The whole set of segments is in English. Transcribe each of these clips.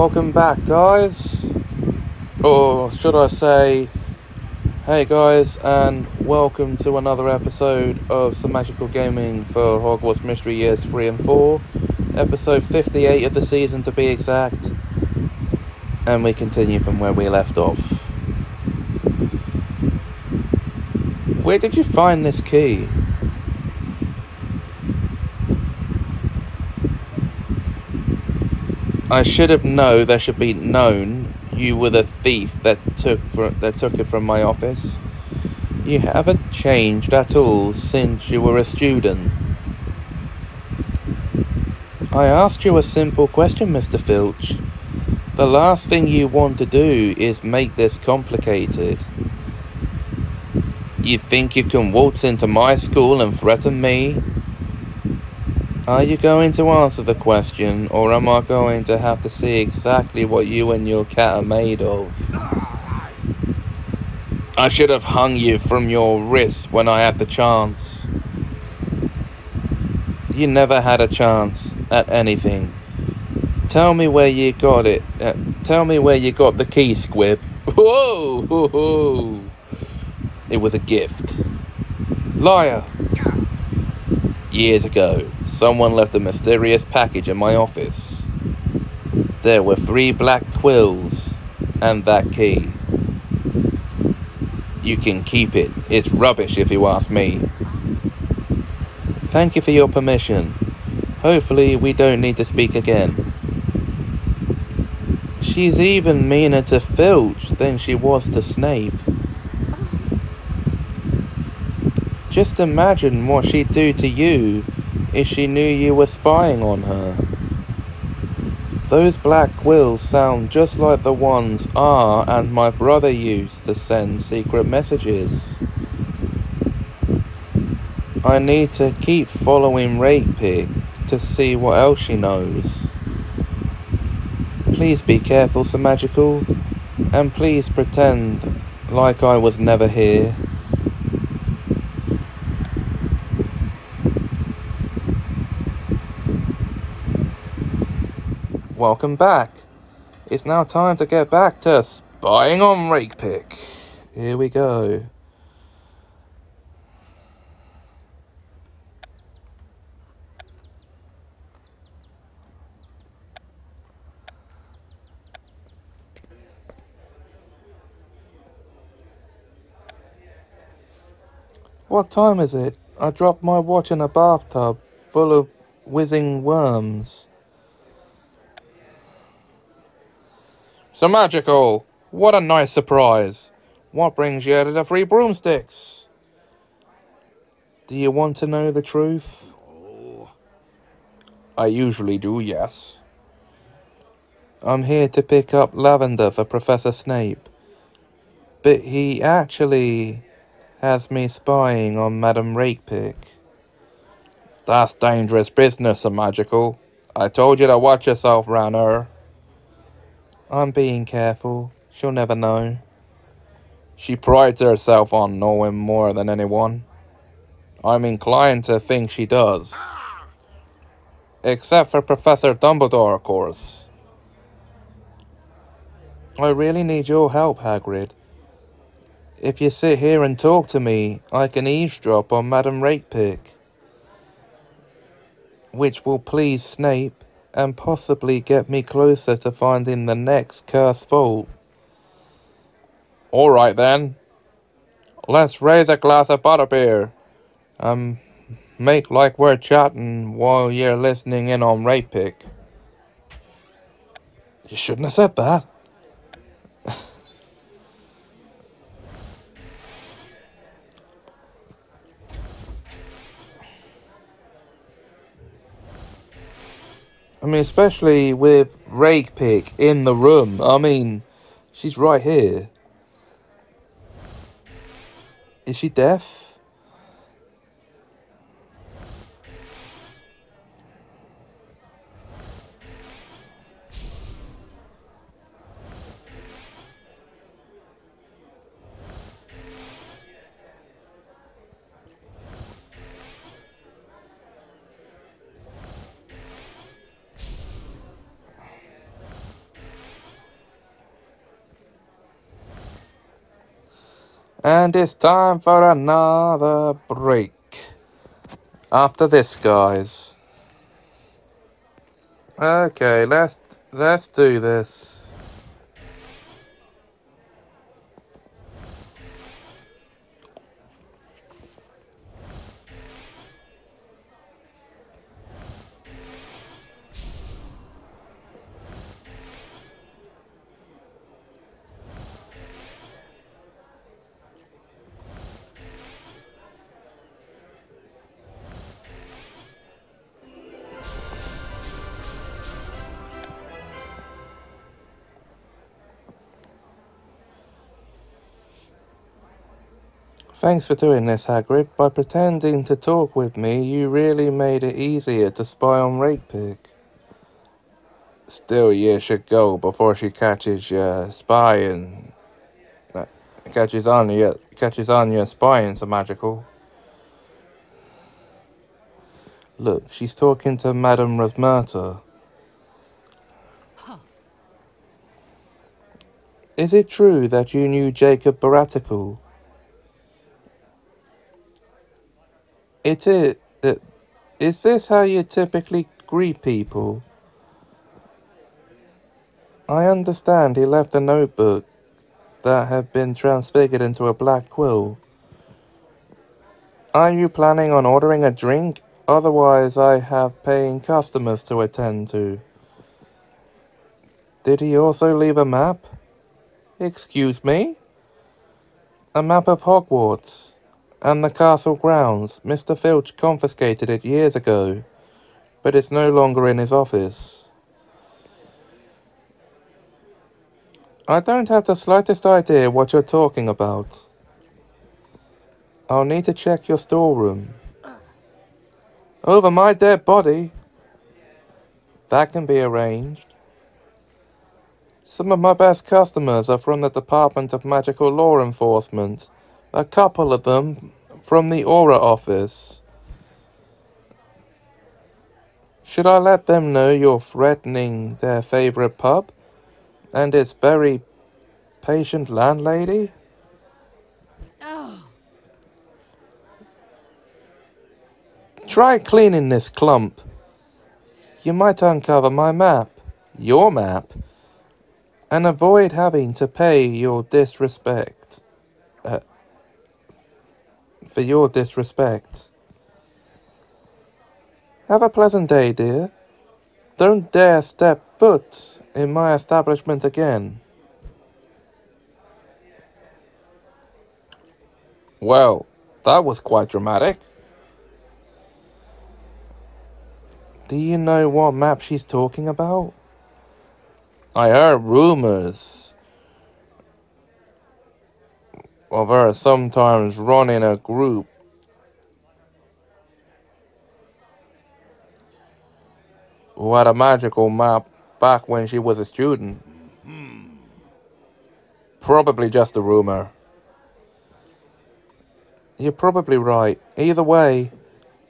Welcome back, guys. Or should I say, hey guys, and welcome to another episode of Semajical Gaming for Hogwarts Mystery Years 3 and 4. Episode 58 of the season to be exact. And we continue from where we left off. Where did you find this key? I should have known there should be known you were the thief that took for, that took it from my office. You haven't changed at all since you were a student. I asked you a simple question, Mr. Filch. The last thing you want to do is make this complicated. You think you can waltz into my school and threaten me? Are you going to answer the question, or am I going to have to see exactly what you and your cat are made of? I should have hung you from your wrist when I had the chance. You never had a chance at anything. Tell me where you got it. Uh, tell me where you got the key, Squib. Whoa! It was a gift. Liar! Years ago, someone left a mysterious package in my office. There were three black quills and that key. You can keep it. It's rubbish if you ask me. Thank you for your permission. Hopefully, we don't need to speak again. She's even meaner to Filch than she was to Snape. Just imagine what she'd do to you if she knew you were spying on her. Those black quills sound just like the ones R and my brother used to send secret messages. I need to keep following Rakepick to see what else she knows. Please be careful, Semajical, and please pretend like I was never here. Welcome back. It's now time to get back to spying on Rakepick. Here we go. What time is it? I dropped my watch in a bathtub full of whizzing worms. So magical! What a nice surprise! What brings you to the three broomsticks? Do you want to know the truth? I usually do, yes. I'm here to pick up lavender for Professor Snape. But he actually has me spying on Madame Rakepick. That's dangerous business, Semajical. I told you to watch yourself round her. I'm being careful. She'll never know. She prides herself on knowing more than anyone. I'm inclined to think she does. Except for Professor Dumbledore, of course. I really need your help, Hagrid. If you sit here and talk to me, I can eavesdrop on Madame Rakepick. Which will please Snape and possibly get me closer to finding the next cursed vault. Alright then. Let's raise a glass of butterbeer. Um, make like we're chatting while you're listening in on Rakepick. You shouldn't have said that. I mean, especially with Rakepick in the room. I mean, she's right here. Is she deaf? It's time for another break. After this, guys. Okay, let's let's do this. Thanks for doing this, Hagrid. By pretending to talk with me, you really made it easier to spy on Rakepick. Still, you should go before she catches you spying. Uh, catches on you, catches on you spying so magical. Look, she's talking to Madame Rosmerta. Is it true that you knew Jacob Baratical? It is. It, is this how you typically greet people? I understand he left a notebook that had been transfigured into a black quill. Are you planning on ordering a drink? Otherwise, I have paying customers to attend to. Did he also leave a map? Excuse me? A map of Hogwarts and the castle grounds. Mr. Filch confiscated it years ago, but it's no longer in his office. I don't have the slightest idea what you're talking about. I'll need to check your storeroom. Over my dead body? That can be arranged. Some of my best customers are from the Department of Magical Law Enforcement a couple of them from the Auror office. Should I let them know you're threatening their favorite pub and its very patient landlady? Oh. Try cleaning this clump. You might uncover my map, your map, and avoid having to pay your disrespect. Uh, for your disrespect. Have a pleasant day, dear. Don't dare step foot in my establishment again. Well, that was quite dramatic. Do you know what map she's talking about? I heard rumors. Of her sometimes running a group who had a magical map back when she was a student. Probably just a rumor. You're probably right. Either way,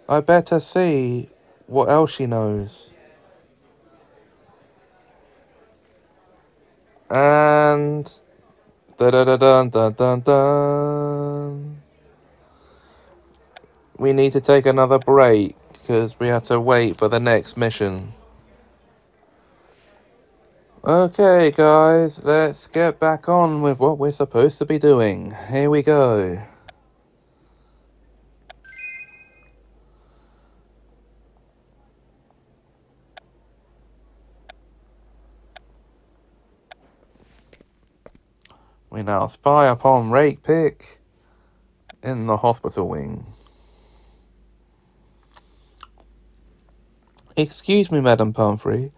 I better see what else she knows. And Da da da dun dun dun dun. We need to take another break because we have to wait for the next mission. Okay, guys, let's get back on with what we're supposed to be doing. Here we go. We now spy upon Rakepick in the hospital wing. Excuse me, Madam Pomfrey.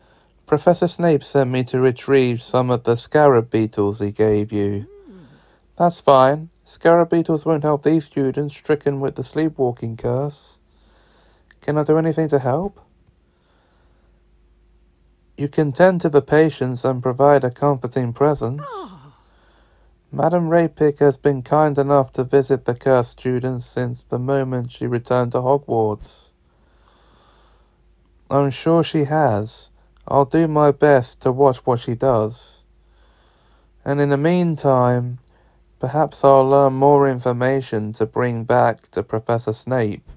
Professor Snape sent me to retrieve some of the scarab beetles he gave you. That's fine. Scarab beetles won't help these students stricken with the sleepwalking curse. Can I do anything to help? You can tend to the patients and provide a comforting presence. Oh. Madam Rakepick has been kind enough to visit the cursed students since the moment she returned to Hogwarts. I'm sure she has. I'll do my best to watch what she does. And in the meantime, Perhaps I'll learn more information to bring back to Professor Snape.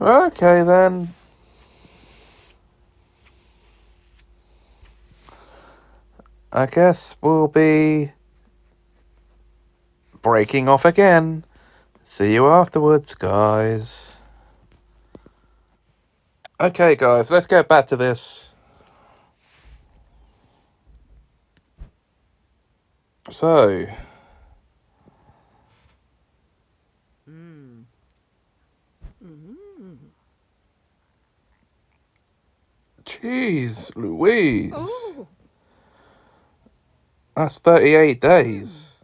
Okay then. I guess we'll be breaking off again. See you afterwards, guys. Okay, guys, let's get back to this. So, Mm. Mm. Jeez, Louise. That's 38 days.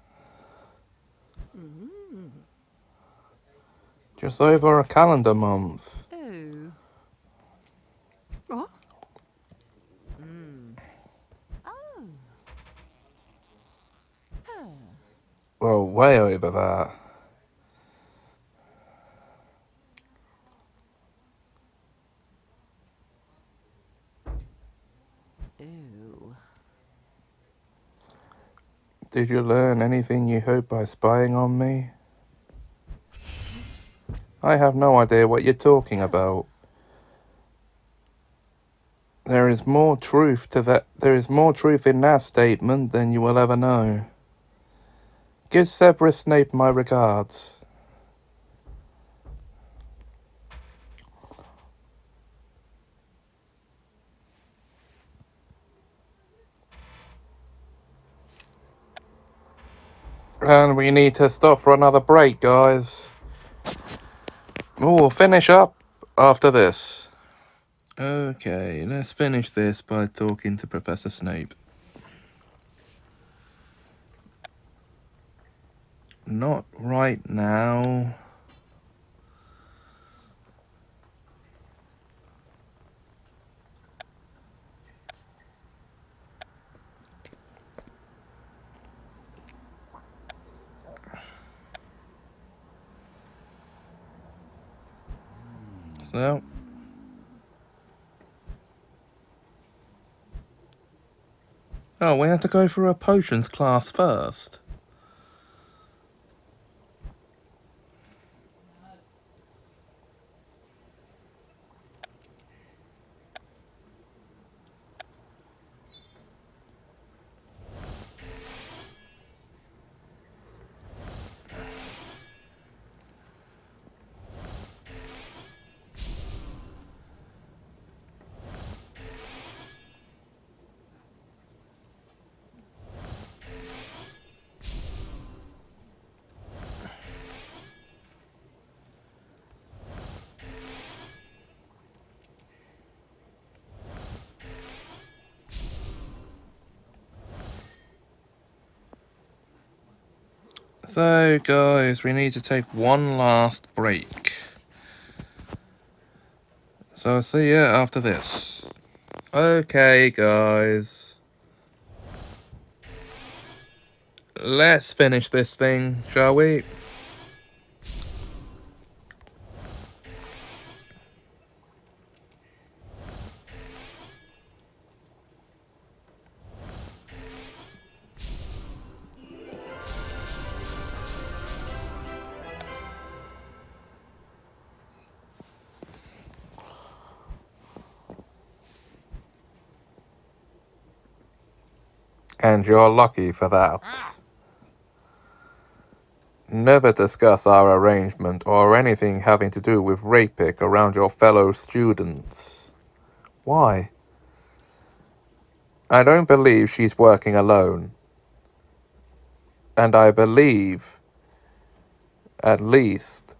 Mm. Just over a calendar month. Oh. What? Mm. Oh. Huh. Well, way over that. Did you learn anything you hope by spying on me? I have no idea what you're talking about. There is more truth to that. There is more truth in that statement than you will ever know. Give Severus Snape my regards. And we need to stop for another break, guys. We'll finish up after this. Okay, let's finish this by talking to Professor Snape. Not right now. So. Oh, we have to go through a potions class first. So, guys, we need to take one last break. So, I'll see you after this. Okay, guys. Let's finish this thing, shall we? And you're lucky for that. Never discuss our arrangement or anything having to do with Rakepick around your fellow students. Why? I don't believe she's working alone. And I believe, at least,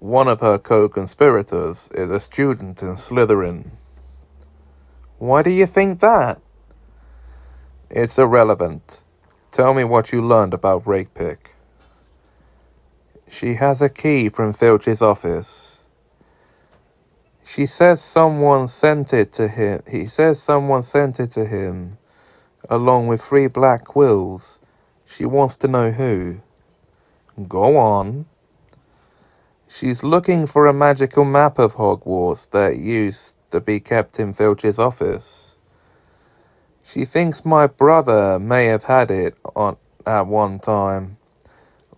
one of her co-conspirators is a student in Slytherin. Why do you think that? It's irrelevant. Tell me what you learned about Rakepick. She has a key from Filch's office. She says someone sent it to him. He says someone sent it to him, along with three black quills. She wants to know who. Go on. She's looking for a magical map of Hogwarts that used to be kept in Filch's office. She thinks my brother may have had it on at one time.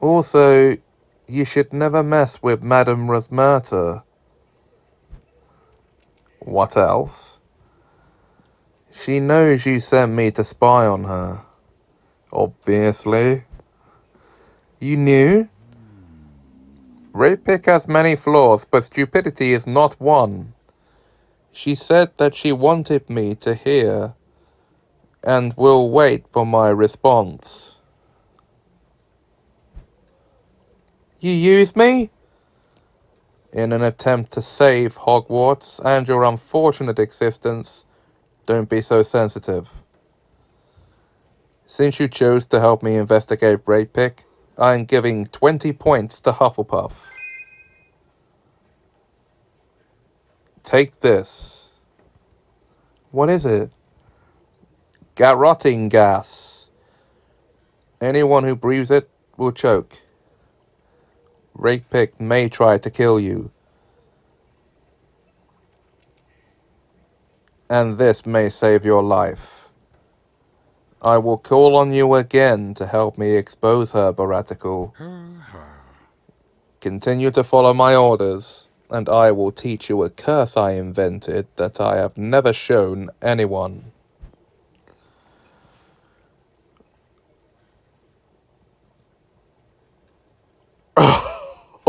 Also, you should never mess with Madame Rosmerta. What else? She knows you sent me to spy on her. Obviously. You knew? Rakepick has many flaws, but stupidity is not one. She said that she wanted me to hear and will wait for my response. You use me? In an attempt to save Hogwarts and your unfortunate existence, don't be so sensitive. Since you chose to help me investigate Rakepick, I am giving 20 points to Hufflepuff. Take this. What is it? Garroting gas. Anyone who breathes it will choke. Rakepick may try to kill you. And this may save your life. I will call on you again to help me expose her, Baratical. Continue to follow my orders, and I will teach you a curse I invented that I have never shown anyone.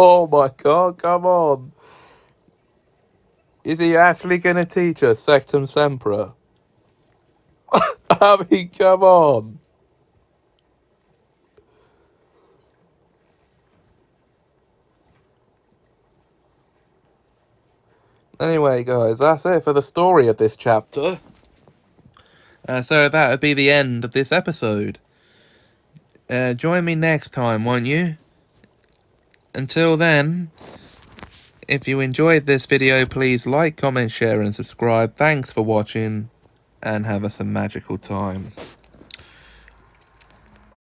Oh my god, come on. Is he actually going to teach us Sectumsempra? I mean, come on. Anyway, guys, that's it for the story of this chapter. Uh, so that would be the end of this episode. Uh, join me next time, won't you? Until then, if you enjoyed this video, please like, comment, share, and subscribe. Thanks for watching, and have us a magical time.